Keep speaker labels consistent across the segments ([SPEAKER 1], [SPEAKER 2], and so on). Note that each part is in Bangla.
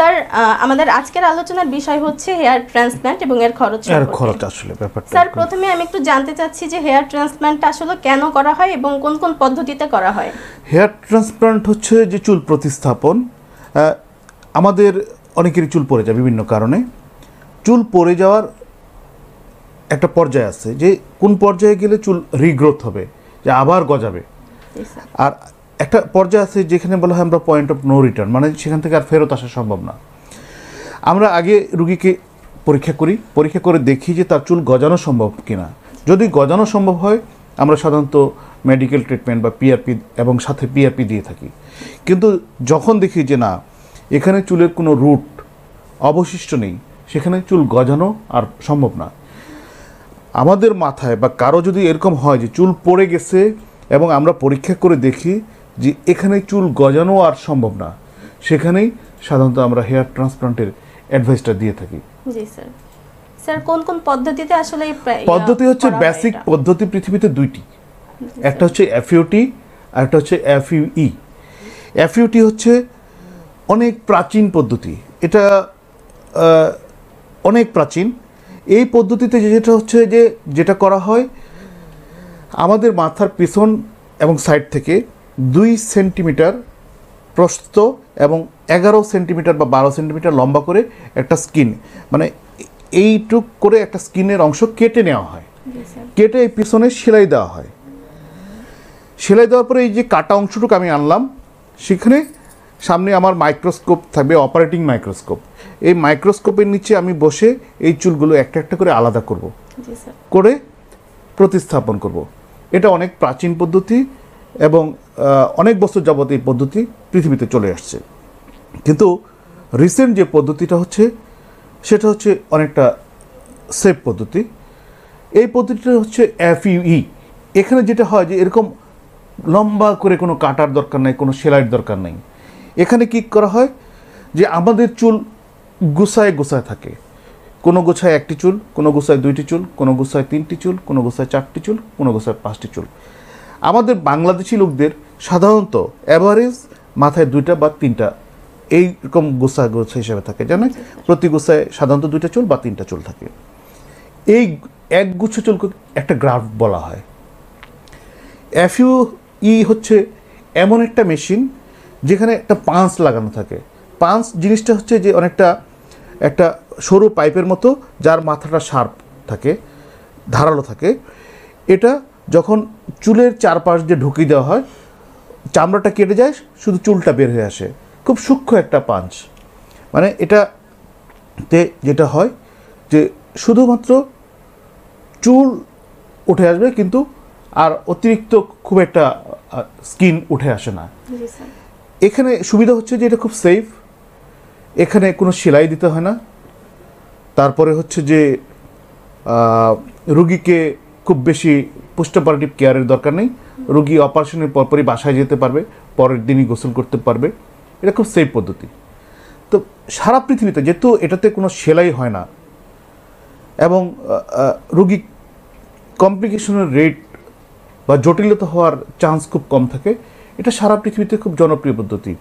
[SPEAKER 1] স্যার আমাদের আজকের আলোচনার বিষয় হচ্ছে হেয়ার ট্রান্সপ্ল্যান্ট এবং এর খরচ এর
[SPEAKER 2] খরচ আসলে ব্যাপারটা
[SPEAKER 1] স্যার প্রথমে আমি একটু জানতে চাচ্ছি যে হেয়ার ট্রান্সপ্ল্যান্টটা আসলে কেন করা হয় এবং কোন কোন পদ্ধতিতে করা হয়?
[SPEAKER 2] হেয়ার ট্রান্সপ্লান্ট হচ্ছে যে চুল প্রতিস্থাপন আমাদের অনেকেরই চুল পড়ে যায় বিভিন্ন কারণে। চুল পড়ে যাওয়ার একটা পর্যায় আছে যে কোন পর্যায়ে গেলে চুল রিগ্রোথ হবে যে আবার গজাবে। আর একটা পর্যায়ে আছে যেখানে বলা হয় আমরা পয়েন্ট অফ নো রিটার্ন মানে সেখান থেকে আর ফেরত আসা সম্ভব না। আমরা আগে রুগীকে পরীক্ষা করি, পরীক্ষা করে দেখি যে তার চুল গজানো সম্ভব কিনা। যদি গজানো সম্ভব হয়, আমরা সাধারণত মেডিকেল ট্রিটমেন্ট বা পিআরপি এবং সাথে পিআরপি দিয়ে থাকি। কিন্তু যখন দেখি যে না, এখানে চুলের কোনো রুট অবশিষ্ট নেই, সেখানে চুল গজানো আর সম্ভব না। আমাদের মাথায় বা কারও যদি এরকম হয় যে চুল পড়ে গেছে এবং আমরা পরীক্ষা করে দেখি যে এখানে চুল গজানো আর সম্ভব না। সেখানেই সাধারণত আমরা হেয়ার ট্রান্সপ্লান্টের অ্যাডভাইসটা দিয়ে থাকি।
[SPEAKER 1] জি স্যার স্যার কোন কোন পদ্ধতিতে আসলে
[SPEAKER 2] পদ্ধতি হচ্ছে বেসিক পদ্ধতি পৃথিবীতে দুইটি। একটা হচ্ছে এফইউটি আর একটা হচ্ছে এফইউই এফইউটি হচ্ছে অনেক প্রাচীন পদ্ধতি। এটা অনেক প্রাচীন। এই পদ্ধতিতে যে- যেটা হচ্ছে যে যেটা করা হয় আমাদের মাথার পিছন এবং সাইড থেকে দুই সেন্টিমিটার প্রস্থ এবং এগারো সেন্টিমিটার বা বারো সেন্টিমিটার লম্বা করে একটা স্কিন। মানে এইটুক করে একটা স্কিনের অংশ কেটে নেওয়া হয়। কেটে এই পিছনে সেলাই দেওয়া হয়। সেলাই দেওয়ার পরে এই যে কাটা অংশটুকু আমি আনলাম। সেখানে সামনে আমার মাইক্রোস্কোপ থাকবে অপারেটিং মাইক্রোস্কোপ। এই মাইক্রোস্কোপের নিচে আমি বসে এই চুলগুলো একটা একটা করে আলাদা করব। করে প্রতিস্থাপন করব। এটা অনেক প্রাচীন পদ্ধতি এবং অনেক বছর যাবত এই পদ্ধতি পৃথিবীতে চলে আসছে। কিন্তু রিসেন্ট যে পদ্ধতিটা হচ্ছে, সেটা হচ্ছে অনেকটা সেফ পদ্ধতি। এই পদ্ধতিটা হচ্ছে এফইউই এখানে যেটা হয় যে, এরকম লম্বা করে কোনো কাটার দরকার নাই, কোনো সেলাইয়ের দরকার নেই। এখানে কি করা হয় যে, আমাদের চুল গুছায় গুছায় থাকে। কোনো গোছায় একটি চুল, কোনো গোছায় দুইটি চুল, কোনো গোছায় তিনটি চুল, কোনো গোছায় চারটি চুল, কোনো গোছায় পাঁচটি চুল। আমাদের বাংলাদেশি লোকদের সাধারণত অ্যাভারেজ মাথায় দুইটা বা তিনটা এইরকম গোছা গোছা হিসাবে থাকে। জানে প্রতি গোছায় সাধারণত দুইটা চুল বা তিনটা চুল থাকে। এই এক গুচ্ছ চুলকে একটা গ্রাফ বলা হয়। এফইউ ই হচ্ছে এমন একটা মেশিন যেখানে একটা পাঁচ লাগানো থাকে। পাঁচ জিনিসটা হচ্ছে যে অনেকটা একটা সরু পাইপের মতো যার মাথাটা শার্প থাকে, ধারালো থাকে। এটা যখন চুলের চারপাশ দিয়ে ঢুকিয়ে দেওয়া হয় চামড়াটা কেটে যায় শুধু চুলটা বের হয়ে আসে। খুব সূক্ষ্ম একটা পাঞ্চ। মানে এটাতে যেটা হয় যে শুধুমাত্র চুল উঠে আসবে কিন্তু আর অতিরিক্ত খুব একটা স্কিন উঠে আসে না। এখানে সুবিধা হচ্ছে যে এটা খুব সেফ। এখানে কোনো সেলাই দিতে হয় না। তারপরে হচ্ছে যে রুগীকে খুব বেশি পোস্টোপারেটিভ কেয়ারের দরকার নেই। রুগী অপারেশনের পরপরই বাসায় যেতে পারবে, পরের দিনই গোসল করতে পারবে। এটা খুব সেফ পদ্ধতি। তো সারা পৃথিবীতে যেহেতু এটাতে কোনো সেলাই হয় না, এবং রুগী কমপ্লিকেশনের রেট বা জটিলতা হওয়ার চান্স খুব কম থাকে। এটা সারা পৃথিবীতে খুব জনপ্রিয় পদ্ধতি।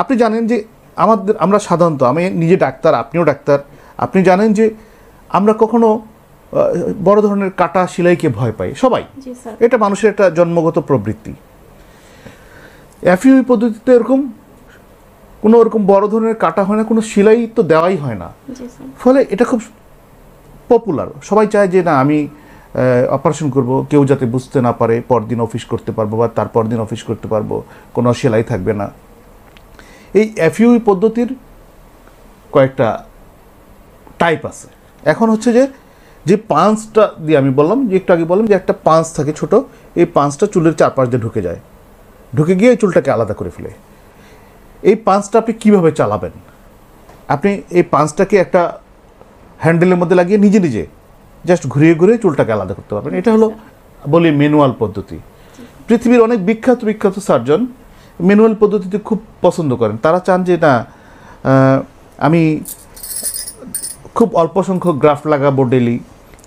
[SPEAKER 2] আপনি জানেন যে আমাদের, আমরা সাধারণত, আমি নিজে ডাক্তার, আপনিও ডাক্তার, আপনি জানেন যে আমরা কখনো বড় ধরনের কাটা সেলাইকে ভয় পায় সবাই। এটা মানুষের একটা জন্মগত প্রবৃত্তি। এফইউই পদ্ধতিতে এরকম কোনো ওরকম বড় ধরনের কাটা হয় না কোনো সেলাই তো দেওয়াই হয় না। ফলে এটা খুব পপুলার সবাই চায় যে না আমি অপারেশন করব। কেউ যাতে বুঝতে না পারে পরদিন অফিস করতে পারব বা তারপর দিন অফিস করতে পারব। কোনো সেলাই থাকবে না। এই এফইউই পদ্ধতির কয়েকটা টাইপ আছে। এখন হচ্ছে যে যে পাঁচটা দিয়ে আমি বললাম, যে একটু আগে বললাম যে একটা পাঁচ থাকে ছোট, এই পাঁচটা চুলের চারপাশ দিয়ে ঢুকে যায়। ঢুকে গিয়ে এই চুলটাকে আলাদা করে ফেলে। এই পাঁচটা আপনি কীভাবে চালাবেন? আপনি এই পাঁচটাকে একটা হ্যান্ডেলের মধ্যে লাগিয়ে নিজে নিজে জাস্ট ঘুরিয়ে ঘুরিয়ে চুলটাকে আলাদা করতে পারবেন। এটা হলো বলি ম্যানুয়াল পদ্ধতি। পৃথিবীর অনেক বিখ্যাত বিখ্যাত সার্জন ম্যানুয়াল পদ্ধতিতে খুব পছন্দ করেন। তারা চান যে, না আমি খুব অল্প সংখ্যক গ্রাফ লাগাবো ডেলি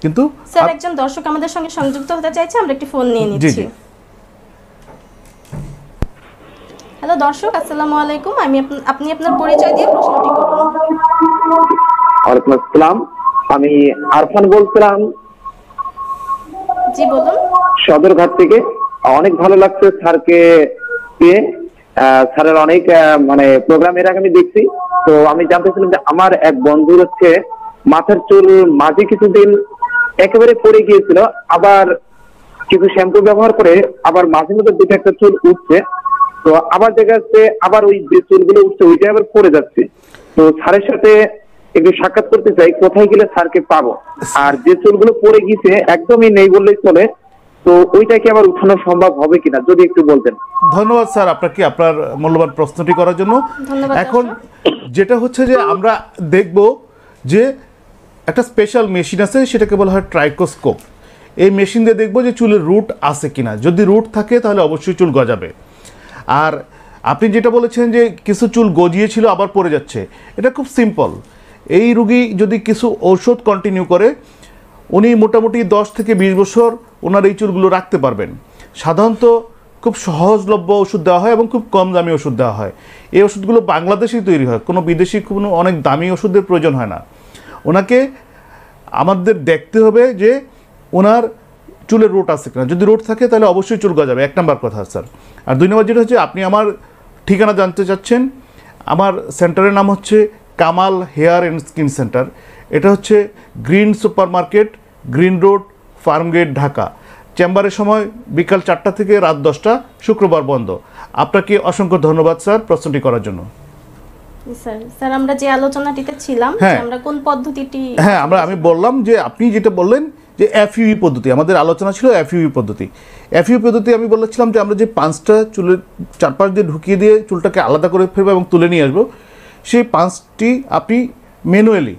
[SPEAKER 2] কিন্তু
[SPEAKER 1] স্যার একজন দর্শক আমাদের সঙ্গে সংযুক্ত হতে চাইছে আমরা একটি ফোন নিয়ে নিচ্ছি
[SPEAKER 2] জি।
[SPEAKER 1] হ্যালো দর্শক আসসালামু আলাইকুম। আমি আপনি আপনার পরিচয় দিয়ে প্রশ্নটি করুন
[SPEAKER 3] ওয়ালাইকুম আসসালাম। আমি আরফান বলছিলাম।
[SPEAKER 1] জি বলুন।
[SPEAKER 3] সদরঘাট থেকে। অনেক ভালো লাগছে স্যারকে পেয়ে। আহ, স্যারের অনেক আহ, মানে প্রোগ্রাম এর আগে আমি দেখছি। তো আমি জানতেছিলাম যে আমার এক বন্ধু হচ্ছে মাথার চুল মাঝে কিছুদিন একেবারে পড়ে গিয়েছিল আবার কিছু শ্যাম্পু ব্যবহার করে আবার মাঝে মধ্যে দুটো একটা চুল উঠছে। তো আবার দেখা যাচ্ছে আবার ওই যে চুলগুলো উঠছে ওইটা আবার পড়ে যাচ্ছে। তো স্যারের সাথে একটু সাক্ষাৎ করতে চাই কোথায় গেলে স্যারকে পাবো? আর যে চুলগুলো পড়ে গিয়েছে একদমই নেই বললেই চলে। তো ওইটা কি আবার উঠানো সম্ভব হবে কিনা যদি একটু বলতেন।
[SPEAKER 2] ধন্যবাদ স্যার আপনাকে আপনার মূল্যবান প্রশ্নটি করার জন্য। এখন যেটা হচ্ছে যে আমরা দেখব যে একটা স্পেশাল মেশিন আছে, সেটাকে বলা হয় ট্রাইকোস্কোপ এই মেশিন দিয়ে দেখব যে চুলের রুট আছে কিনা। যদি রুট থাকে, তাহলে অবশ্যই চুল গজাবে। আর আপনি যেটা বলেছেন যে কিছু চুল গজিয়েছিল, আবার পড়ে যাচ্ছে, এটা খুব সিম্পল এই রুগী যদি কিছু ঔষধ কন্টিনিউ করে, উনি মোটামুটি দশ থেকে বিশ বছর ওনার এই চুলগুলো রাখতে পারবেন। সাধারণত খুব সহজলভ্য ওষুধ দেওয়া হয় এবং খুব কম দামি ওষুধ দেওয়া হয়। এই ওষুধগুলো বাংলাদেশেই তৈরি হয়, কোনো বিদেশি কোনো অনেক দামি ওষুধের প্রয়োজন হয় না। ওনাকে আমাদের দেখতে হবে যে ওনার চুলের রোট আছে কিনা। যদি রোট থাকে তাহলে অবশ্যই চুল গজাবে। এক নাম্বার কথা, স্যার। আর দুই নম্বর যেটা হচ্ছে, আপনি আমার ঠিকানা জানতে চাচ্ছেন, আমার সেন্টারের নাম হচ্ছে Kamal hair and skin centre. এটা হচ্ছে green supermarket green road, Farmgate, Dhaka. চেম্বারের সময় বিকাল চারটা থেকে রাত দশটা, শুক্রবার বন্ধ। আপনাকে অসংখ্য ধন্যবাদ, স্যার, প্রশ্নটি করার জন্য।
[SPEAKER 1] স্যার। স্যার আমরা যে আলোচনাটিতে ছিলাম
[SPEAKER 2] হ্যাঁ।
[SPEAKER 1] আমরা কোন পদ্ধতিটি
[SPEAKER 2] হ্যাঁ আমরা আমি বললাম যে আপনি যেটা বললেন যে এফইউই পদ্ধতি আমাদের আলোচনা ছিল এফইউই পদ্ধতি। এফইউ পদ্ধতি আমি বলেছিলাম যে আমরা যে পাঁচটা চুলের চারপাশ দিয়ে ঢুকিয়ে দিয়ে চুলটাকে আলাদা করে ফেলব এবং তুলে নিয়ে আসব সেই পাঁচটি আপনি ম্যানুয়ালি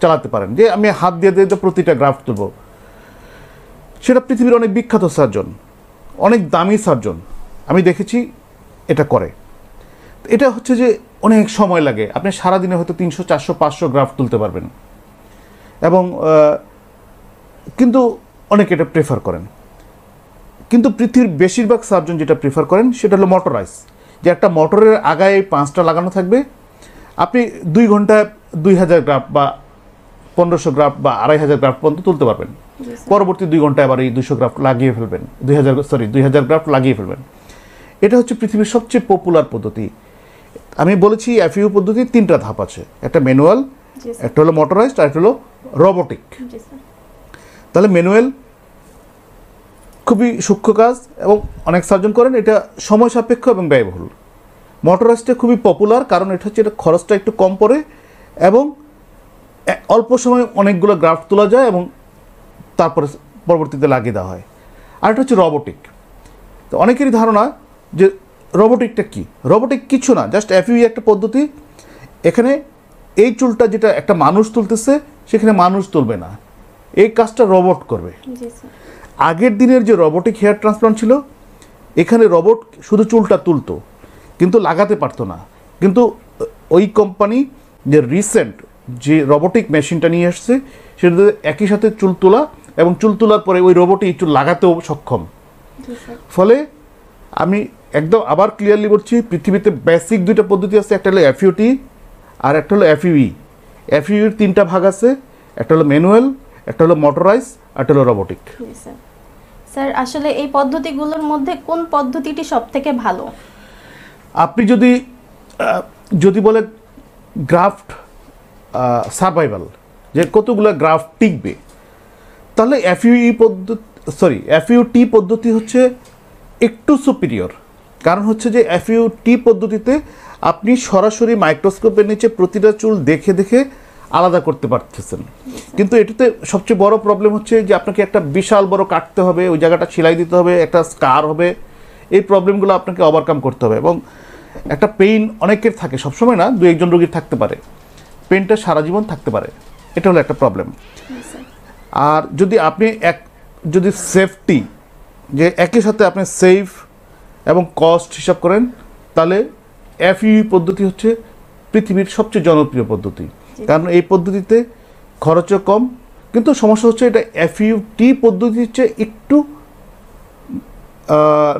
[SPEAKER 2] চালাতে পারেন। যে আমি হাত দিয়ে দিয়ে দিয়ে প্রতিটা গ্রাফ তুলব। সেটা পৃথিবীর অনেক বিখ্যাত সার্জন অনেক দামি সার্জন আমি দেখেছি এটা করে। এটা হচ্ছে যে অনেক সময় লাগে। আপনি সারাদিনে হয়তো তিনশো চারশো পাঁচশো গ্রাফ তুলতে পারবেন। এবং কিন্তু অনেকে এটা প্রেফার করেন। কিন্তু পৃথিবীর বেশিরভাগ সার্জন যেটা প্রেফার করেন সেটা হলো মোটরাইজ যে একটা মোটরের আগায় পাঁচটা লাগানো থাকবে। আপনি দুই ঘন্টায় দুই হাজার গ্রাফ বা পনেরোশো গ্রাফ বা আড়াই হাজার গ্রাফ পর্যন্ত তুলতে পারবেন। পরবর্তী দুই ঘন্টায় আবার এই দুশো গ্রাফ লাগিয়ে ফেলবেন। দুই হাজার সরি দুই হাজার গ্রাফ লাগিয়ে ফেলবেন। এটা হচ্ছে পৃথিবীর সবচেয়ে পপুলার পদ্ধতি। আমি বলেছি এফইউ পদ্ধতির তিনটা ধাপ আছে। একটা ম্যানুয়াল একটা হলো মোটরাইজড আর একটা হলো রোবোটিক তাহলে ম্যানুয়াল খুবই সূক্ষ্ম কাজ এবং অনেক সার্জন করেন এটা সময় সাপেক্ষ এবং ব্যয়বহুল। মোটরাইজটা খুবই পপুলার কারণ এটা হচ্ছে এটা খরচটা একটু কম পড়ে এবং অল্প সময়ে অনেকগুলো গ্রাফট তোলা যায় এবং তারপরে পরবর্তীতে লাগিয়ে দেওয়া হয়। আর এটা হচ্ছে রোবোটিক তো অনেকেরই ধারণা যে রোবোটিকটা কি? রোবোটিক কিছু না জাস্ট এফইউ একটা পদ্ধতি। এখানে এই চুলটা যেটা একটা মানুষ তুলতেছে সেখানে মানুষ তুলবে না। এই কাজটা রোবট করবে। আগের দিনের যে রোবোটিক হেয়ার ট্রান্সপ্লান্ট ছিল এখানে রোবট শুধু চুলটা তুলতো কিন্তু লাগাতে পারতো না। কিন্তু ওই কোম্পানি যে রিসেন্ট যে রোবোটিক মেশিনটা নিয়ে আসছে সেটাতে একই সাথে চুল তোলা এবং চুল তোলার পরে ওই রোবটই চুল লাগাতেও সক্ষম। ফলে আমি একদম আবার ক্লিয়ারলি বলছি পৃথিবীতে বেসিক দুইটা পদ্ধতি আছে একটা হলো এফইউটি আর একটা হলো এফইউই এফইউর তিনটা ভাগ আছে একটা হলো ম্যানুয়াল একটা হলো মোটরাইজ আর একটা হলো রোবোটিক
[SPEAKER 1] স্যার স্যার আসলে এই পদ্ধতিগুলোর মধ্যে কোন পদ্ধতিটি সব থেকে ভালো?
[SPEAKER 2] আপনি যদি যদি বলে গ্রাফট সার্ভাইভাল যে কতগুলো গ্রাফ টিকবে তাহলে এফইউই পদ্ধতি সরি এফইউটি পদ্ধতি হচ্ছে একটু সুপিরিয়র কারণ হচ্ছে যে এফইউটি পদ্ধতিতে আপনি সরাসরি মাইক্রোস্কোপের নিচে প্রতিটা চুল দেখে দেখে আলাদা করতে পারতেছেন। কিন্তু এটাতে সবচেয়ে বড় প্রবলেম হচ্ছে যে আপনাকে একটা বিশাল বড় কাটতে হবে, ওই জায়গাটা সেলাই দিতে হবে, একটা স্কার হবে। এই প্রবলেমগুলো আপনাকে ওভারকাম করতে হবে এবং একটা পেইন অনেকের থাকে, সবসময় না, দু একজন রোগীর থাকতে পারে। পেনটা সারা জীবন থাকতে পারে। এটা হলো একটা প্রবলেম আর যদি আপনি এক, যদি সেফটি যে একই সাথে আপনি সেফ এবং কস্ট হিসাব করেন তাহলে এফইউ পদ্ধতি হচ্ছে পৃথিবীর সবচেয়ে জনপ্রিয় পদ্ধতি। কারণ এই পদ্ধতিতে খরচও কম কিন্তু সমস্যা হচ্ছে এটা এফইউ টি পদ্ধতির চেয়ে একটু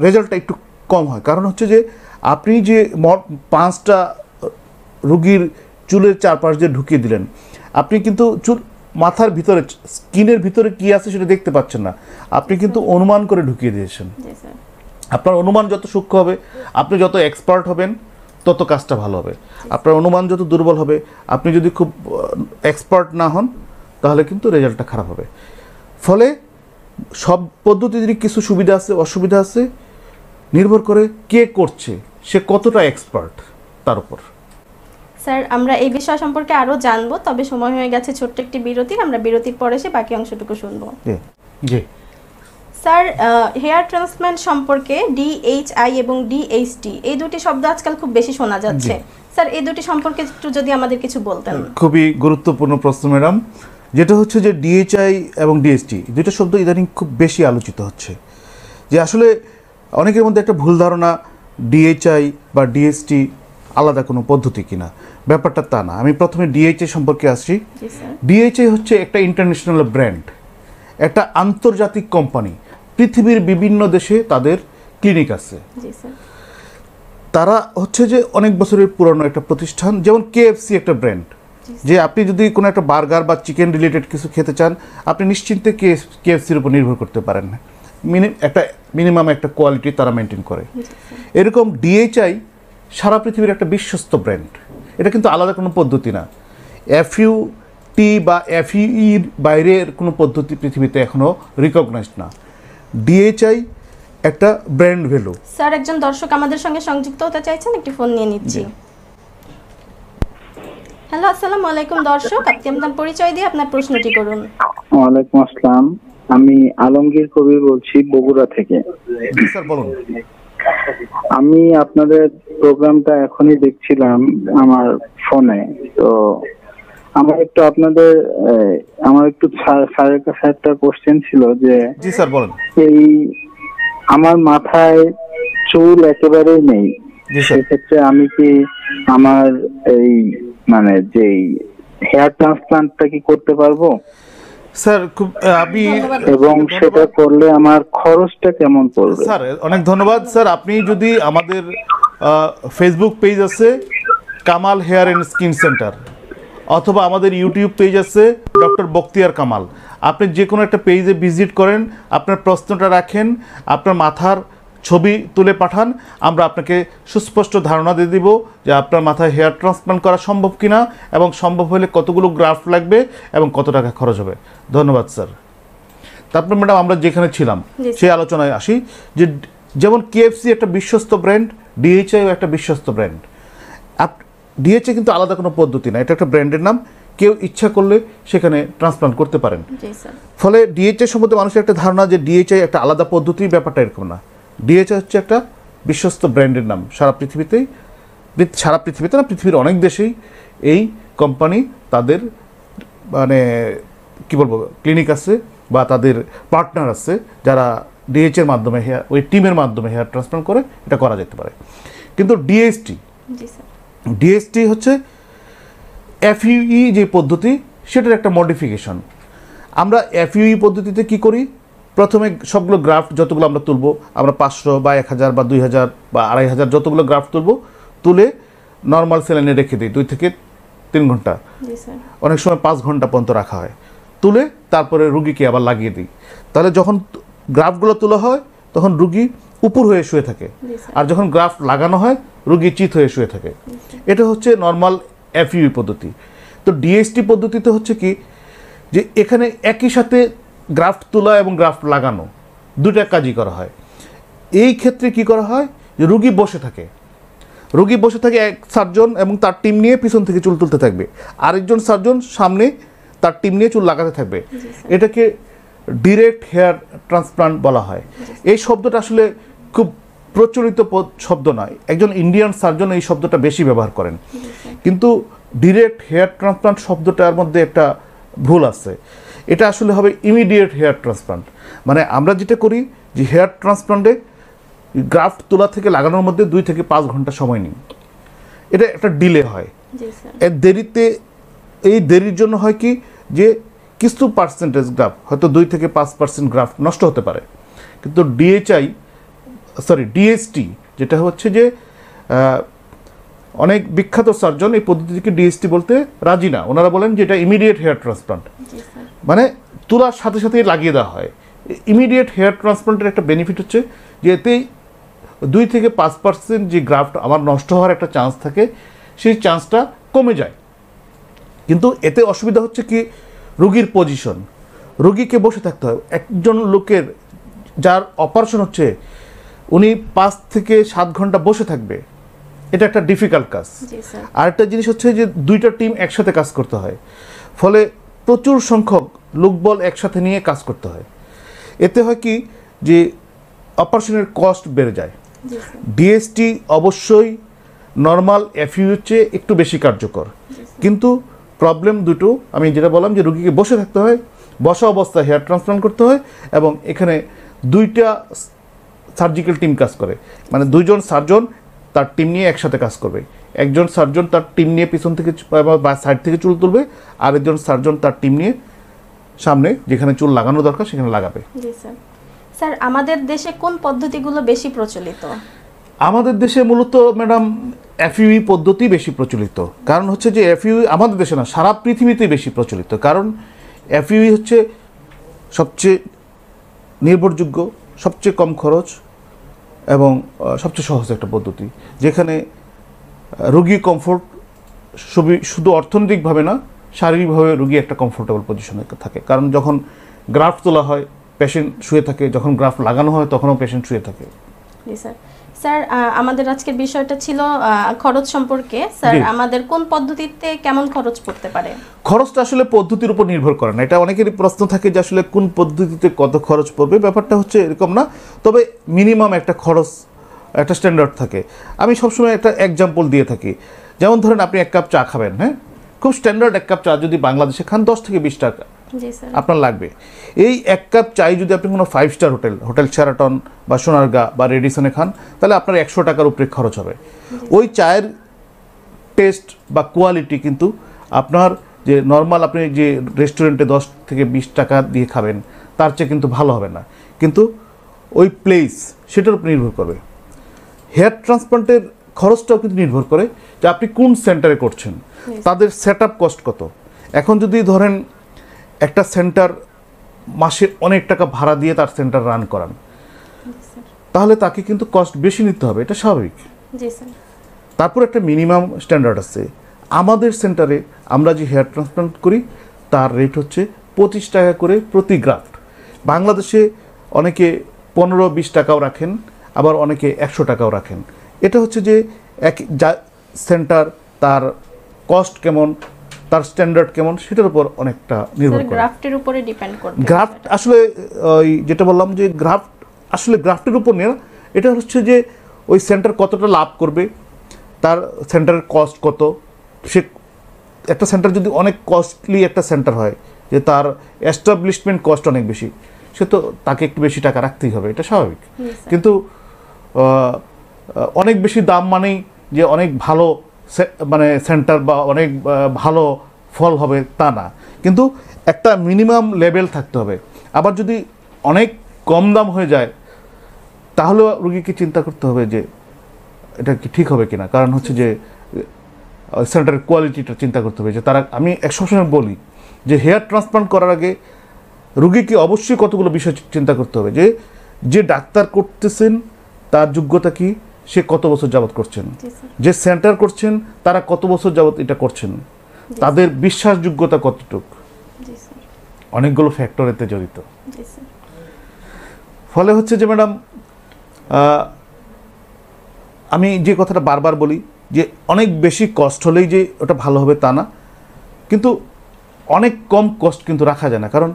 [SPEAKER 2] রেজাল্টটা একটু কম হয়। কারণ হচ্ছে যে আপনি যে পাঁচটা রুগীর চুলের চারপাশ দিয়ে ঢুকিয়ে দিলেন আপনি কিন্তু চুল মাথার ভিতরে স্কিনের ভিতরে কি আছে সেটা দেখতে পাচ্ছেন না। আপনি কিন্তু অনুমান করে ঢুকিয়ে দিয়েছেন।
[SPEAKER 1] স্যার।
[SPEAKER 2] আপনার অনুমান যত সূক্ষ্ম হবে আপনি যত এক্সপার্ট হবেন তত কাজটা ভালো হবে। আপনার অনুমান যত দুর্বল হবে আপনি যদি খুব এক্সপার্ট না হন তাহলে কিন্তু রেজাল্টটা খারাপ হবে। ফলে সব পদ্ধতিরই কিছু সুবিধা আছে অসুবিধা আছে। নির্ভর করে কে করছে সে কতটা এক্সপার্ট তার উপর।
[SPEAKER 1] স্যার আমরা এই বিষয় সম্পর্কে আরও জানব তবে সময় হয়ে গেছে ছোট্ট একটি বিরতির। আমরা বিরতির পরে এসে বাকি অংশটুকু শুনব।
[SPEAKER 2] জি। জি।
[SPEAKER 1] স্যার হেয়ার ট্রান্সপ্ল্যান্ট সম্পর্কে ডিএইচআই এবং ডিএইচটি এই দুটি শব্দ আজকাল খুব বেশি শোনা যাচ্ছে। স্যার এই দুটি সম্পর্কে একটু যদি আমাদের কিছু বলতেন।
[SPEAKER 2] খুবই গুরুত্বপূর্ণ প্রশ্ন ম্যাডাম। যেটা হচ্ছে যে ডিএইচআই এবং ডিএসটি দুটো শব্দ ইদানিং খুব বেশি আলোচিত হচ্ছে। যে আসলে অনেকের মধ্যে একটা ভুল ধারণা ডিএইচআই বা ডিএসটি আলাদা কোনো পদ্ধতি কিনা। ব্যাপারটা তা না। আমি প্রথমে ডিএইচআই সম্পর্কে আসছি। ডিএইচআই হচ্ছে একটা ইন্টারন্যাশনাল ব্র্যান্ড একটা আন্তর্জাতিক কোম্পানি পৃথিবীর বিভিন্ন দেশে তাদের ক্লিনিক আছে। তারা হচ্ছে যে অনেক বছরের পুরনো একটা প্রতিষ্ঠান যেমন কেএফসি একটা ব্র্যান্ড যে আপনি যদি কোনো একটা বার্গার বা চিকেন রিলেটেড কিছু খেতে চান আপনি নিশ্চিন্তে কে কেএফসির উপর নির্ভর করতে পারেন। না মিনি একটা মিনিমাম একটা কোয়ালিটি তারা মেনটেন করে। এরকম ডিএইচআই সারা পৃথিবীর একটা বিশ্বস্ত ব্র্যান্ড এটা কিন্তু আলাদা কোনো পদ্ধতি না। এফইউ টি বা এফইর বাইরের কোনো পদ্ধতি পৃথিবীতে এখনও রিকগনাইজড না। ডিএইচআই একটা ব্র্যান্ড ভ্যালু
[SPEAKER 1] স্যার একজন দর্শক আমাদের সঙ্গে সংযুক্ত হতে চাইছেন একটি ফোন নিয়ে নিচ্ছি। হ্যালো আসসালামু আলাইকুম দর্শক আপনি আপনার পরিচয় দিয়ে আপনার প্রশ্নটি করুন।
[SPEAKER 4] ওয়ালাইকুম আসসালাম আমি আলমগীর কবির বলছি বগুড়া থেকে।
[SPEAKER 2] জি স্যার বলুন।
[SPEAKER 4] আমি আপনাদের প্রোগ্রামটা এখনই দেখছিলাম আমার ফোনে তো আমার একটু আপনাদের আমার একটু স্যার- স্যারের কাছে একটা কোশ্চেন ছিল যে
[SPEAKER 2] জি স্যার বলেন।
[SPEAKER 4] এই আমার মাথায় চুল একেবারেই নেই। সেক্ষেত্রে আমি কি আমার এই মানে যেই হেয়ার ট্রান্সপ্লান্টটা কি করতে পারব?
[SPEAKER 2] স্যার খুব আমি
[SPEAKER 4] এবং সেটা করলে আমার খরচটা কেমন পড়বে?
[SPEAKER 2] স্যার অনেক ধন্যবাদ। স্যার আপনি যদি আমাদের ফেসবুক পেজ আছে Kamal hair and skin centre অথবা আমাদের ইউটিউব পেজ আছে ডক্টর বক্তিয়ার কামাল। আপনি যে কোনো একটা পেজে ভিজিট করেন আপনার প্রশ্নটা রাখেন আপনার মাথার ছবি তুলে পাঠান আমরা আপনাকে সুস্পষ্ট ধারণা দিয়ে দিব যে আপনার মাথায় হেয়ার ট্রান্সপ্লান্ট করা সম্ভব কিনা এবং সম্ভব হলে কতগুলো গ্রাফট লাগবে এবং কত টাকা খরচ হবে। ধন্যবাদ স্যার। তারপর ম্যাডাম আমরা যেখানে ছিলাম সেই আলোচনায় আসি যে যেমন কেএফসি একটা বিশ্বস্ত ব্র্যান্ড ডিএইচআইও একটা বিশ্বস্ত ব্র্যান্ড ডিএইচআই কিন্তু আলাদা কোনো পদ্ধতি না। এটা একটা ব্র্যান্ডের নাম। কেউ ইচ্ছা করলে সেখানে ট্রান্সপ্লান্ট করতে পারেন। ফলে ডিএইচআই সম্বন্ধে মানুষের একটা ধারণা যে ডিএইচআই একটা আলাদা পদ্ধতি ব্যাপারটা এরকম না। ডিএইচআই হচ্ছে একটা বিশ্বস্ত ব্র্যান্ডের নাম। সারা পৃথিবীতেই সারা পৃথিবীতে না পৃথিবীর অনেক দেশেই এই কোম্পানি তাদের মানে কি বলব ক্লিনিক আছে বা তাদের পার্টনার আছে যারা ডিএইচের মাধ্যমে হেয়ার ওই টিমের মাধ্যমে হেয়ার ট্রান্সপ্লান্ট করে এটা করা যেতে পারে। কিন্তু ডিএসটি
[SPEAKER 1] জি স্যার।
[SPEAKER 2] ডিএসটি হচ্ছে এফইউই যে পদ্ধতি সেটার একটা মডিফিকেশন আমরা এফইউই পদ্ধতিতে কি করি? প্রথমে সবগুলো গ্রাফট যতগুলো আমরা তুলবো আমরা পাঁচশো বা এক হাজার বা দুই হাজার বা আড়াই হাজার যতগুলো গ্রাফট তুলবো তুলে নর্মাল স্যালাইনে রেখে দিই দুই থেকে তিন
[SPEAKER 1] ঘণ্টা।
[SPEAKER 2] অনেক সময় পাঁচ ঘণ্টা পর্যন্ত রাখা হয়। তুলে তারপরে রুগীকে আবার লাগিয়ে দিই। তাহলে যখন গ্রাফগুলো তোলা হয় তখন রুগী উপর হয়ে শুয়ে থাকে। আর যখন গ্রাফ লাগানো হয় রুগী চিত হয়ে শুয়ে থাকে। এটা হচ্ছে নর্মাল এফইউ পদ্ধতি। তো ডিএসটি পদ্ধতিতে হচ্ছে কি যে এখানে একই সাথে গ্রাফট তোলা এবং গ্রাফট লাগানো দুটা কাজই করা হয়। এই ক্ষেত্রে কি করা হয় যে রুগী বসে থাকে। রুগী বসে থাকে এক সার্জন এবং তার টিম নিয়ে পিছন থেকে চুল তুলতে থাকবে। আরেকজন সার্জন সামনে তার টিম নিয়ে চুল লাগাতে থাকবে। এটাকে ডিরেক্ট হেয়ার ট্রান্সপ্লান্ট বলা হয়। এই শব্দটা আসলে খুব প্রচলিত শব্দ নয়। একজন ইন্ডিয়ান সার্জন এই শব্দটা বেশি ব্যবহার করেন। কিন্তু ডিরেক্ট হেয়ার ট্রান্সপ্লান্ট শব্দটার মধ্যে একটা ভুল আছে। এটা আসলে হবে ইমিডিয়েট হেয়ার ট্রান্সপ্লান্ট মানে আমরা যেটা করি যে হেয়ার ট্রান্সপ্লান্টে গ্রাফট তোলা থেকে লাগানোর মধ্যে দুই থেকে পাঁচ ঘণ্টা সময় নিই। এটা একটা ডিলে হয়। এর দেরিতে এই দেরির জন্য হয় কি যে কিছু পার্সেন্টেজ গ্রাফ হয়তো দুই থেকে পাঁচ পার্সেন্ট গ্রাফ নষ্ট হতে পারে। কিন্তু ডিএইচআই সরি ডিএসটি যেটা হচ্ছে যে অনেক বিখ্যাত সার্জন এই পদ্ধতিকে ডিএসটি বলতে রাজি না। ওনারা বলেন যে এটা ইমিডিয়েট হেয়ার ট্রান্সপ্লান্ট মানে তোলার সাথে সাথেই লাগিয়ে দেওয়া হয়। ইমিডিয়েট হেয়ার ট্রান্সপ্লান্টের একটা বেনিফিট হচ্ছে যে এতেই দুই থেকে পাঁচ পার্সেন্ট যে গ্রাফট আমার নষ্ট হওয়ার একটা চান্স থাকে সেই চান্সটা কমে যায়। কিন্তু এতে অসুবিধা হচ্ছে কি রোগীর পজিশন রুগীকে বসে থাকতে হয়। একজন লোকের যার অপারেশন হচ্ছে উনি পাঁচ থেকে সাত ঘণ্টা বসে থাকবে। এটা একটা ডিফিকাল্ট কাজ। আরেকটা জিনিস হচ্ছে যে দুইটা টিম একসাথে কাজ করতে হয়। ফলে প্রচুর সংখ্যক লোকবল একসাথে নিয়ে কাজ করতে হয়। এতে হয় কি যে অপারেশনের কস্ট বেড়ে যায়। ডিএসটি অবশ্যই নর্মাল এফইউ চেয়ে একটু বেশি কার্যকর। কিন্তু প্রবলেম দুটো আমি যেটা বললাম যে রুগীকে বসে থাকতে হয় বসা অবস্থায় হেয়ার ট্রান্সপ্লান্ট করতে হয় এবং এখানে দুইটা সার্জিক্যাল টিম কাজ করে। মানে দুইজন সার্জন তার টিম নিয়ে একসাথে কাজ করবে। একজন সার্জন তার টিম নিয়ে পিছন থেকে বা সাইড থেকে চুল তুলবে আর একজন সার্জন তার টিম নিয়ে সামনে যেখানে চুল লাগানো দরকার সেখানে লাগাবে।
[SPEAKER 1] স্যার। স্যার আমাদের দেশে কোন পদ্ধতিগুলো বেশি প্রচলিত?
[SPEAKER 2] আমাদের দেশে মূলত ম্যাডাম এফইউই পদ্ধতি বেশি প্রচলিত। কারণ হচ্ছে যে এফইউই আমাদের দেশে না, সারা পৃথিবীতেই বেশি প্রচলিত। কারণ এফইউই হচ্ছে সবচেয়ে নির্ভরযোগ্য, সবচেয়ে কম খরচ এবং সবচেয়ে সহজ একটা পদ্ধতি। যেখানে রোগী কমফোর্ট শুধু অর্থনৈতিকভাবে না, শারীরিকভাবে রোগী একটা কমফোর্টেবল পজিশনে থাকে। কারণ যখন গ্রাফট তোলা হয় পেশেন্ট শুয়ে থাকে, যখন গ্রাফট লাগানো হয়, তখনও পেশেন্ট শুয়ে থাকে।
[SPEAKER 1] স্যার স্যার আমাদের আজকের বিষয়টা ছিল খরচ সম্পর্কে। স্যার আমাদের কোন পদ্ধতিতে কেমন খরচ পড়তে পারে?
[SPEAKER 2] খরচটা আসলে পদ্ধতির উপর নির্ভর করে না। এটা অনেকেরই প্রশ্ন থাকে যে আসলে কোন পদ্ধতিতে কত খরচ পড়বে। ব্যাপারটা হচ্ছে এরকম না। তবে মিনিমাম একটা খরচ একটা স্ট্যান্ডার্ড থাকে। আমি সবসময় একটা এক্সাম্পল দিয়ে থাকি। যেমন ধরেন আপনি এক কাপ চা খাবেন হ্যাঁ? খুব স্ট্যান্ডার্ড এক কাপ চা যদি বাংলাদেশে খান দশ থেকে বিশ টাকা। আপনার লাগবে। এই এক কাপ চাই যদি আপনি কোনো five star hotel hotel Sheraton বা সোনারগা বা রেডিসনে খান তাহলে আপনার একশো টাকার উপরে খরচ হবে। ওই চায়ের টেস্ট বা কোয়ালিটি কিন্তু আপনার যে নর্মাল আপনি যে রেস্টুরেন্টে দশ থেকে বিশ টাকা দিয়ে খাবেন তার চেয়ে কিন্তু ভালো হবে না। কিন্তু ওই প্লেস সেটার উপর নির্ভর করবে। হেয়ার ট্রান্সপ্লান্টের খরচটাও কিন্তু নির্ভর করে যে আপনি কোন সেন্টারে করছেন তাদের সেট আপ কস্ট কত। এখন যদি ধরেন একটা সেন্টার মাসে অনেক টাকা ভাড়া দিয়ে তার সেন্টার রান করান। তাহলে তাকে কিন্তু কস্ট বেশি নিতে হবে এটা স্বাভাবিক। তারপর একটা মিনিমাম স্ট্যান্ডার্ড আছে। আমাদের সেন্টারে আমরা যে হেয়ার ট্রান্সপ্লান্ট করি তার রেট হচ্ছে পঁচিশ টাকা করে প্রতি গ্রাফট বাংলাদেশে অনেকে পনেরো বিশ টাকাও রাখেন আবার অনেকে একশো টাকাও রাখেন। এটা হচ্ছে যে এক যা সেন্টার তার কস্ট কেমন তার স্ট্যান্ডার্ড কেমন সেটার উপর অনেকটা নির্ভর করে।
[SPEAKER 1] গ্রাফটের উপরে ডিপেন্ড করবে
[SPEAKER 2] গ্রাফট আসলে ওই যেটা বললাম যে গ্রাফট আসলে গ্রাফটের উপর নেই এটা হচ্ছে যে ওই সেন্টার কতটা লাভ করবে তার সেন্টারের কস্ট কত। সে একটা সেন্টার যদি অনেক কস্টলি একটা সেন্টার হয় যে তার এস্টাবলিশমেন্ট কস্ট অনেক বেশি সে তো তাকে একটু বেশি টাকা রাখতেই হবে এটা স্বাভাবিক। কিন্তু অনেক বেশি দাম মানেই যে অনেক ভালো মানে সেন্টার বা অনেক ভালো ফল হবে তা না। কিন্তু একটা মিনিমাম লেভেল থাকতে হবে। আবার যদি অনেক কম দাম হয়ে যায়, তাহলেও রুগীকে চিন্তা করতে হবে যে এটা কি ঠিক হবে কিনা। কারণ হচ্ছে যে সেন্টারের কোয়ালিটিটা চিন্তা করতে হবে যে তারা, আমি এক সবসময় বলি যে হেয়ার ট্রান্সপ্লান্ট করার আগে রুগীকে অবশ্যই কতগুলো বিষয় চিন্তা করতে হবে যে যে ডাক্তার করতেছেন, তার যোগ্যতা কি সে কত বছর যাবত করছেন? যে সেন্টার করছেন তারা কত বছর যাবত এটা করছেন? তাদের বিশ্বাসযোগ্যতা কতটুক? অনেকগুলো ফ্যাক্টর এতে জড়িত ফলে হচ্ছে যে ম্যাডাম আমি যে কথাটা বারবার বলি যে অনেক বেশি কষ্ট হলেই যে ওটা ভালো হবে তা না। কিন্তু অনেক কম কষ্ট কিন্তু রাখা যায় না। কারণ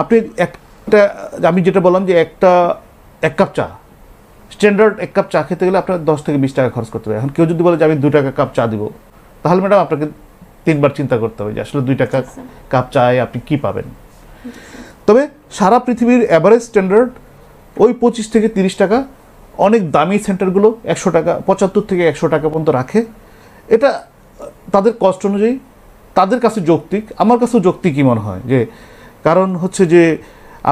[SPEAKER 2] আপনি একটা আমি যেটা বললাম যে একটা এক কাপ চা। স্ট্যান্ডার্ড এক কাপ চা খেতে গেলে আপনার দশ থেকে বিশ টাকা খরচ করতে হবে। এখন কেউ যদি বলে যে আমি দু টাকা কাপ চা দিব তাহলে ম্যাডাম আপনাকে তিনবার চিন্তা করতে হবে যে আসলে দুই টাকা
[SPEAKER 1] আচ্ছা।
[SPEAKER 2] কাপ চায় আপনি কি পাবেন? তবে সারা পৃথিবীর অ্যাভারেজ স্ট্যান্ডার্ড ওই পঁচিশ থেকে তিরিশ টাকা অনেক দামি সেন্টারগুলো একশো টাকা পঁচাত্তর থেকে একশো টাকা পর্যন্ত রাখে। এটা তাদের কষ্ট অনুযায়ী তাদের কাছে যৌক্তিক। আমার কাছেও যৌক্তিকই মনে হয় যে কারণ হচ্ছে যে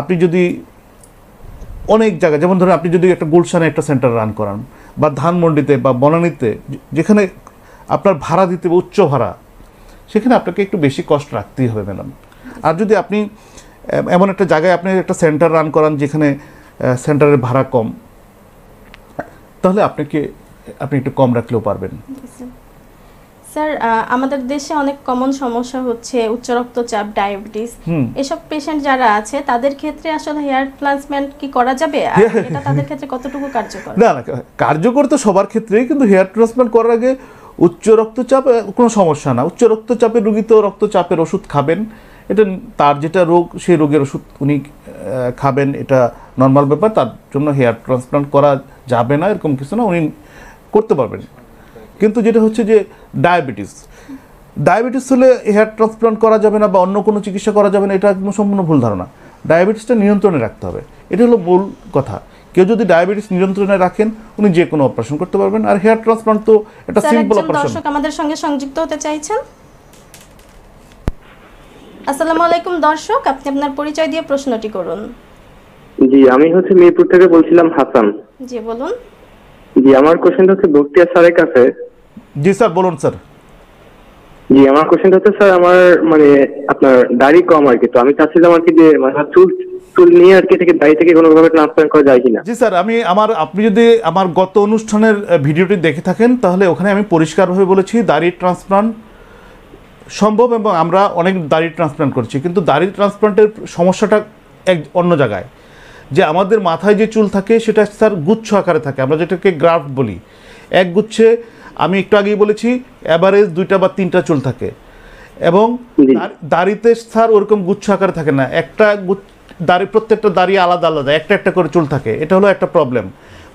[SPEAKER 2] আপনি যদি অনেক জায়গায়, যেমন ধরুন আপনি যদি একটা গুলশানে একটা সেন্টার রান করান, বা ধানমন্ডিতে, বা বনানীতে যেখানে আপনার ভাড়া দিতে হবে, উচ্চ ভাড়া, সেখানে আপনাকে একটু বেশি কষ্ট রাখতেই হবে ম্যাডাম আর যদি আপনি এমন একটা জায়গায় আপনি একটা সেন্টার রান করান, যেখানে সেন্টারের ভাড়া কম, তাহলে আপনাকে, আপনি একটু কম রাখলেও পারবেন।
[SPEAKER 1] স্যার আমাদের দেশে অনেক কমন সমস্যা হচ্ছে উচ্চ রক্তচাপ ডায়াবেটিস। এসব পেশেন্ট যারা আছে তাদের ক্ষেত্রে আসলে হেয়ার ট্রান্সপ্ল্যান্ট কি করা যাবে? আর এটা তাদের ক্ষেত্রে কতটুকু কার্যকর?
[SPEAKER 2] না না কার্যকর তো সবার ক্ষেত্রেই কিন্তু হেয়ার ট্রান্সপ্লান্ট করার আগে উচ্চ রক্তচাপ কোনো সমস্যা না। উচ্চ রক্তচাপের রুগী তো রক্তচাপের ওষুধ খাবেন। এটা তার যেটা রোগ সেই রোগের ওষুধ উনি খাবেন এটা নর্মাল ব্যাপার। তার জন্য হেয়ার ট্রান্সপ্লান্ট করা যাবে না এরকম কিছু না উনি করতে পারবেন। কিন্তু যেটা হচ্ছে যে ডায়াবেটিস। ডায়াবেটিস হলে হেয়ার ট্রান্সপ্লান্ট করা যাবে না বা অন্য কোনো চিকিৎসা করা যাবে না এটা একদম সম্পূর্ণ ভুল ধারণা। ডায়াবেটিসটা নিয়ন্ত্রণে রাখতে হবে। এটা হলো ভুল কথা। কেউ যদি ডায়াবেটিস নিয়ন্ত্রণে রাখেন উনি যে কোনো অপারেশন করতে পারবেন। আর হেয়ার ট্রান্সপ্লান্ট তো একটা সিম্পল অপারেশন
[SPEAKER 1] দর্শক আমাদের সঙ্গে সংযুক্ত হতে চাইছেন? আসসালামু আলাইকুম দর্শক আপনি আপনার পরিচয় দিয়ে প্রশ্নটি করুন।
[SPEAKER 3] জি আমি হচ্ছে মিরপুর থেকে বলছিলাম হাসান।
[SPEAKER 1] জি বলুন।
[SPEAKER 3] জি আমার কোশ্চেন হচ্ছে বক্তিয়া স্যারের কাছে।
[SPEAKER 2] জি স্যার বলুন স্যার।
[SPEAKER 3] জি আমার কোশ্চেন হচ্ছে স্যার আমার মানে আপনার দাড়ি কম আর কি তো আমি চাচ্ছিলাম আর কি যে মানে চুল চুল নিয়ে আর কি থেকে দাড়ি থেকে কোনো ভাবে ট্রান্সপ্লান্ট করা যায় কিনা।
[SPEAKER 2] জি স্যার আমি আমার আপনি যদি আমার গত অনুষ্ঠানের ভিডিওটি দেখে থাকেন তাহলে ওখানে আমি পরিষ্কারভাবে বলেছি দাড়ি ট্রান্সপ্লান্ট সম্ভব এবং আমরা অনেক দাড়ি ট্রান্সপ্লান্ট করছি কিন্তু দাড়ি ট্রান্সপ্লান্টের সমস্যাটা এক অন্য জায়গায়। যে আমাদের মাথায় যে চুল থাকে সেটা স্যার গুচ্ছ আকারে থাকে আমরা যেটাকে গ্রাফট বলি। এক গুচ্ছে আমি একটু আগেই বলেছি অ্যাভারেজ দুইটা বা তিনটা চুল থাকে। এবং দাড়িতে স্যার ওরকম গুচ্ছ আকারে থাকে না। একটা দাড়ি প্রত্যেকটা দাড়ি আলাদা আলাদা একটা একটা করে চুল থাকে। এটা হলো একটা প্রবলেম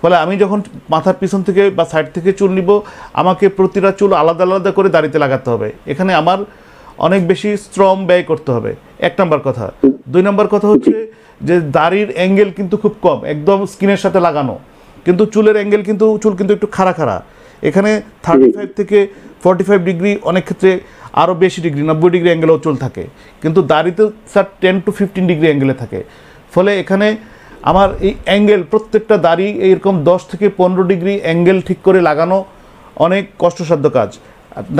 [SPEAKER 2] ফলে আমি যখন মাথার পিছন থেকে বা সাইড থেকে চুল নিব আমাকে প্রতিটা চুল আলাদা আলাদা করে দাড়িতে লাগাতে হবে। এখানে আমার অনেক বেশি শ্রম ব্যয় করতে হবে। এক নম্বর কথা। দুই নম্বর কথা হচ্ছে যে দাড়ির অ্যাঙ্গেল কিন্তু খুব কম। একদম স্কিনের সাথে লাগানো। কিন্তু চুলের অ্যাঙ্গেল কিন্তু চুল কিন্তু একটু খাড়া খাড়া। এখানে থার্টি ফাইভ থেকে ফর্টি ফাইভ ডিগ্রি অনেক ক্ষেত্রে আরও বেশি ডিগ্রি নব্বই ডিগ্রি অ্যাঙ্গেলেও চুল থাকে। কিন্তু দাড়িতে sir ten to fifteen degree অ্যাঙ্গেলে থাকে। ফলে এখানে আমার এই অ্যাঙ্গেল প্রত্যেকটা দাড়ি এইরকম দশ থেকে পনেরো ডিগ্রি অ্যাঙ্গেল ঠিক করে লাগানো অনেক কষ্টসাধ্য কাজ।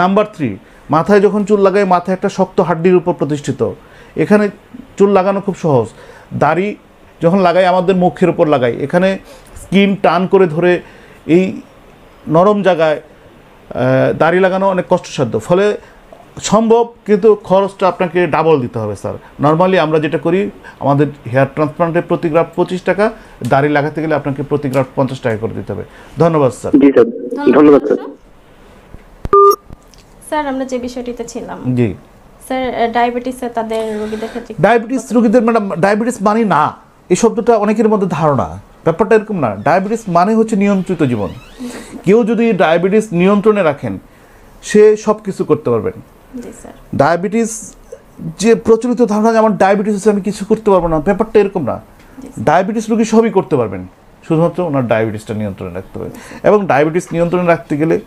[SPEAKER 2] নাম্বার থ্রি মাথায় যখন চুল লাগাই মাথায় একটা শক্ত হাড্ডির উপর প্রতিষ্ঠিত। এখানে চুল লাগানো খুব সহজ। দাড়ি যখন লাগাই আমাদের মুখের উপর লাগাই। এখানে স্কিন টান করে ধরে এই নরম জায়গায় দাড়ি লাগানো অনেক কষ্টসাধ্য। ফলে সম্ভব কিন্তু খরচটা আপনাকে ডাবল দিতে হবে স্যার নর্মালি আমরা যেটা করি আমাদের হেয়ার ট্রান্সপ্লান্টের প্রতি গ্রাফ পঁচিশ টাকা দাড়ি লাগাতে গেলে আপনাকে প্রতি গ্রাফ পঞ্চাশ টাকা করে দিতে হবে। ধন্যবাদ স্যার
[SPEAKER 3] স্যার ধন্যবাদ স্যার
[SPEAKER 1] স্যার আমরা যে বিষয়টিতে ছিলাম।
[SPEAKER 2] জি।
[SPEAKER 1] স্যার ডায়াবেটিসে তাদের রোগীদের ক্ষেত্রে
[SPEAKER 2] ডায়াবেটিস রোগীদের ম্যাডাম ডায়াবেটিস মানে না। এই শব্দটা অনেকের মধ্যে ধারণা। ব্যাপারটা এরকম না। ডায়াবেটিস মানে হচ্ছে নিয়ন্ত্রিত জীবন। কেউ যদি ডায়াবেটিস নিয়ন্ত্রণে রাখেন সে সব কিছু করতে পারবেন। ডায়াবেটিস যে প্রচলিত ধারণা যে আমার ডায়াবেটিস আছে আমি কিছু করতে পারব না ব্যাপারটা এরকম না। ডায়াবেটিস রোগী সবই করতে পারবেন। শুধুমাত্র ওনার ডায়াবেটিসটা নিয়ন্ত্রণে রাখতে হবে। এবং ডায়াবেটিস নিয়ন্ত্রণে রাখতে গেলে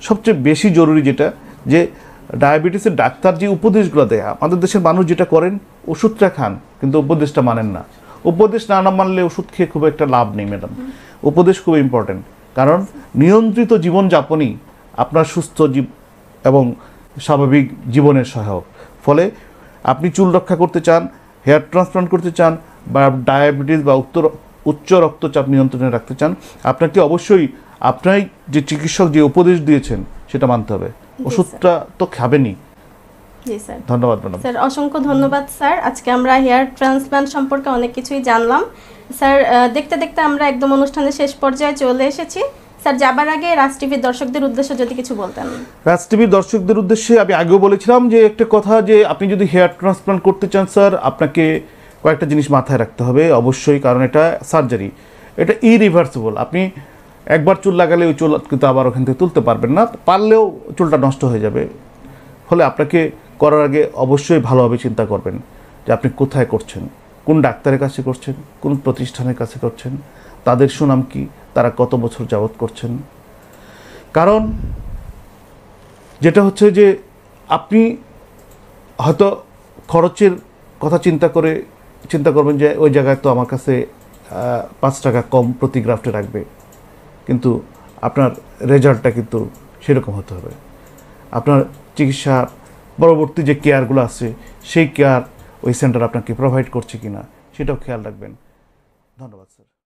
[SPEAKER 2] সবচেয়ে বেশি জরুরি যেটা যে ডায়াবেটিসের ডাক্তার যে উপদেশগুলো দেয় আমাদের দেশের মানুষ যেটা করেন ওষুধটা খান কিন্তু উপদেশটা মানেন না। উপদেশ না না মানলে ওষুধ খেয়ে খুব একটা লাভ নেই ম্যাডাম উপদেশ খুব ইম্পর্টেন্ট কারণ নিয়ন্ত্রিত জীবনযাপনই আপনার সুস্থ জীব এবং স্বাভাবিক জীবনের সহায়ক। ফলে আপনি চুল রক্ষা করতে চান হেয়ার ট্রান্সপ্লান্ট করতে চান বা ডায়াবেটিস বা উত্তর উচ্চ রক্তচাপ নিয়ন্ত্রণে রাখতে চান আপনাকে অবশ্যই আপনার যে চিকিৎসক যে উপদেশ দিয়েছেন সেটা মানতে হবে। ওষুধটা তো খাবেনই।
[SPEAKER 1] জি স্যার।
[SPEAKER 2] ধন্যবাদ ম্যাডাম।
[SPEAKER 1] স্যার অসংখ্য ধন্যবাদ স্যার। আজকে আমরা হেয়ার ট্রান্সপ্লান্ট সম্পর্কে অনেক কিছুই জানলাম। স্যার দেখতে দেখতে আমরা একদম অনুষ্ঠানের শেষ পর্যায়ে চলে এসেছি। স্যার যাবার আগে রাজ টিভির দর্শকদের উদ্দেশ্যে যদি কিছু বলতেন।
[SPEAKER 2] রাজ টিভির দর্শকদের উদ্দেশ্যে আমি আগেও বলেছিলাম যে একটা কথা যে আপনি যদি হেয়ার ট্রান্সপ্লান্ট করতে চান স্যার আপনাকে কয়েকটা জিনিস মাথায় রাখতে হবে। অবশ্যই কারণ এটা সার্জারি। এটা ইরিভার্সিবল আপনি একবার চুল লাগালে ওই চুল কিন্তু আবার ওখান থেকে তুলতে পারবেন না। পারলেও চুলটা নষ্ট হয়ে যাবে। ফলে আপনাকে করার আগে অবশ্যই ভালোভাবে চিন্তা করবেন যে আপনি কোথায় করছেন, কোন ডাক্তারের কাছে করছেন, কোন প্রতিষ্ঠানের কাছে করছেন, তাদের সুনাম কি, তারা কত বছর যাবৎ করছেন। কারণ যেটা হচ্ছে যে আপনি হয়তো খরচের কথা চিন্তা করে চিন্তা করবেন যে ওই জায়গায় তো আমার কাছে পাঁচ টাকা কম প্রতি গ্রাফটে রাখবে। কিন্তু আপনার রেজাল্টটা কিন্তু সেরকম হতে হবে। আপনার চিকিৎসা পরবর্তী যে কেয়ারগুলো আছে, সেই কেয়ার ওই সেন্টার আপনাকে প্রোভাইড করছে কি না সেটাও খেয়াল রাখবেন। ধন্যবাদ।